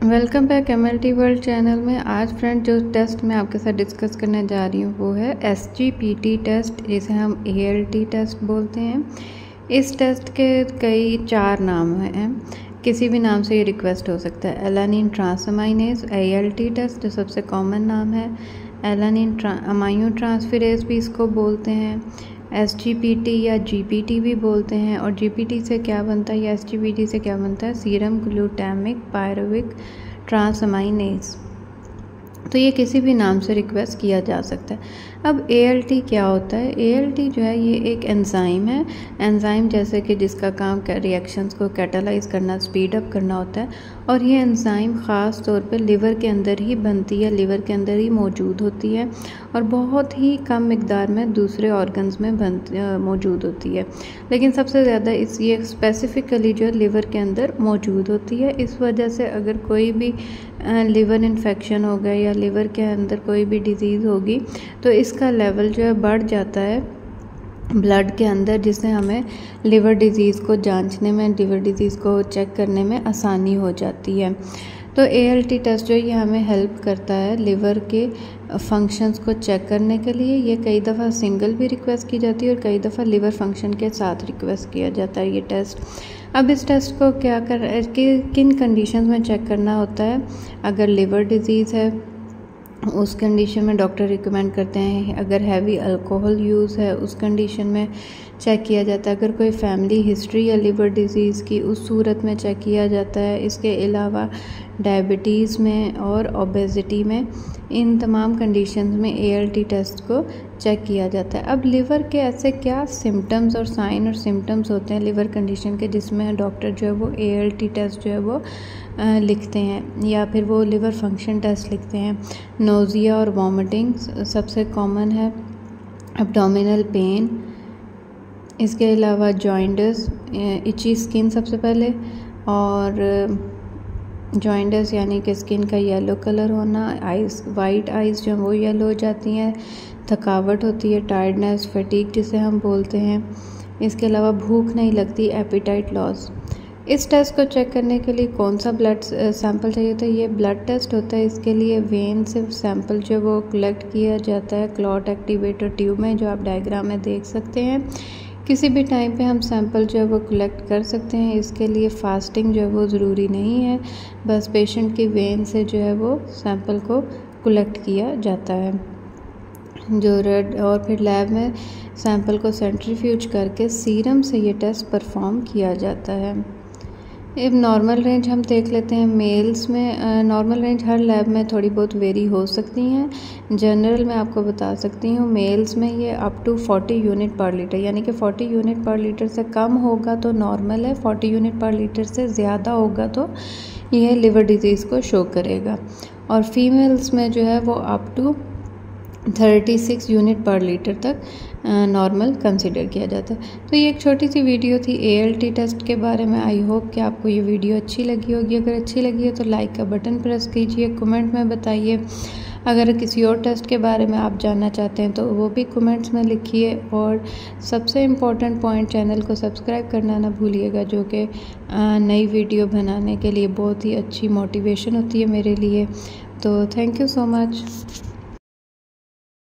Welcome back M T world channel में। आज friend जो टेस्ट मैं आपके साथ डिस्कस करने जा रही हूँ, वो है S G P T test, जिसे हम ए एल टी टेस्ट बोलते हैं। इस टेस्ट के कई चार नाम हैं। किसी भी नाम से ये रिक्वेस्ट हो सकता है। Alanine transaminase A L T test, जो सबसे कॉमन नाम है। एलानिन ट्रा अमाइनो ट्रांसफरेज भी इसको बोलते हैं। एस जी पी टी या जी पी टी भी बोलते हैं और जी पी टी से क्या बनता है या एस जी पी टी से क्या बनता है? सीरम ग्लूटामिक पायरोविक ट्रांसमाइनेस तो ये किसी भी नाम से रिक्वेस्ट किया जा सकता है। अब ए क्या होता है? ए जो है, ये एक एंजाइम है। एंजाइम जैसे कि जिसका काम रिएक्शंस को कैटलाइज करना स्पीड अप करना होता है। और ये एंजाइम ख़ास तौर पे लिवर के अंदर ही बनती है। लिवर के अंदर ही मौजूद होती है। और बहुत ही कम मकदार में दूसरे ऑर्गन्स में बन मौजूद होती है। लेकिन सबसे ज़्यादा इस, ये स्पेसिफ़िकली जो लिवर के अंदर मौजूद होती है। इस वजह से अगर कोई भी लिवर इन्फेक्शन हो गया या लिवर के अंदर कोई भी डिज़ीज़ होगी तो इसका लेवल जो है बढ़ जाता है ब्लड के अंदर, जिससे हमें लिवर डिज़ीज़ को जांचने में लिवर डिज़ीज़ को चेक करने में आसानी हो जाती है। तो ए टेस्ट जो ये हमें हेल्प करता है लिवर के फ़ंक्शंस को चेक करने के लिए। ये कई दफ़ा सिंगल भी रिक्वेस्ट की जाती है और कई दफ़ा लिवर फ़ंक्शन के साथ रिक्वेस्ट किया जाता है ये टेस्ट अब इस टेस्ट को क्या कर, कि किन कंडीशंस में चेक करना होता है? अगर लिवर डिज़ीज़ है, उस कंडीशन में डॉक्टर रिकमेंड करते हैं। अगर हैवी अल्कोहल यूज़ है, उस कंडीशन में चेक किया जाता है। अगर कोई फैमिली हिस्ट्री या लिवर डिज़ीज़ की उस सूरत में चेक किया जाता है, इसके अलावा डायबिटीज़ में और ओबेसिटी में, इन तमाम कंडीशंस में ए टेस्ट को चेक किया जाता है। अब लिवर के ऐसे क्या सिम्टम्स और साइन और सिम्टम्स होते हैं लिवर कंडीशन के जिसमें डॉक्टर जो है वो ए टेस्ट जो है वो लिखते हैं या फिर वो लिवर फ़ंक्शन टेस्ट लिखते हैं। नोज़िया और वॉमिटिंग सबसे कॉमन है। एब्डोमिनल पेन इसके अलावा जॉइंटस इची स्किन सबसे पहले और जॉइंटस यानी कि स्किन का येलो कलर होना आइस वाइट आइज़ जो वो येलो हो जाती हैं। थकावट होती है टायर्डनेस फटीक जिसे हम बोलते हैं। इसके अलावा भूख नहीं लगती एपिटाइट लॉस इस टेस्ट को चेक करने के लिए कौन सा ब्लड सैंपल चाहिए था ये ब्लड टेस्ट होता है, इसके लिए वेन से सैंपल जो वो कलेक्ट किया जाता है क्लॉट एक्टिवेटर ट्यूब में, जो आप डायग्राम में देख सकते हैं। किसी भी टाइम पे हम सैंपल जो है वो कलेक्ट कर सकते हैं। इसके लिए फास्टिंग जो है वो ज़रूरी नहीं है। बस पेशेंट की वेन से जो है वो सैंपल को कलेक्ट किया जाता है। जो रेड और फिर लैब में सैंपल को सेंट्रीफ्यूज करके सीरम से ये टेस्ट परफॉर्म किया जाता है। अब नॉर्मल रेंज हम देख लेते हैं मेल्स में नॉर्मल रेंज हर लैब में थोड़ी बहुत वेरी हो सकती हैं। जनरल मैं आपको बता सकती हूँ मेल्स में ये up to 40 unit per litre यानी कि 40 यूनिट पर लीटर से कम होगा तो नॉर्मल है 40 यूनिट पर लीटर से ज़्यादा होगा तो यह लिवर डिज़ीज़ को शो करेगा। और फीमेल्स में जो है वो up to thirty six unit per litre तक नॉर्मल कंसिडर किया जाता। है तो ये एक छोटी सी वीडियो थी ए टेस्ट के बारे में। आई होप कि आपको ये वीडियो अच्छी लगी होगी। अगर अच्छी लगी है तो लाइक का बटन प्रेस कीजिए, कमेंट में बताइए। अगर किसी और टेस्ट के बारे में आप जानना चाहते हैं तो वो भी कमेंट्स में लिखिए। और सबसे इम्पोर्टेंट पॉइंट चैनल को सब्सक्राइब करना ना भूलिएगा, जो कि नई वीडियो बनाने के लिए बहुत ही अच्छी मोटिवेशन होती है मेरे लिए। तो थैंक यू सो मच।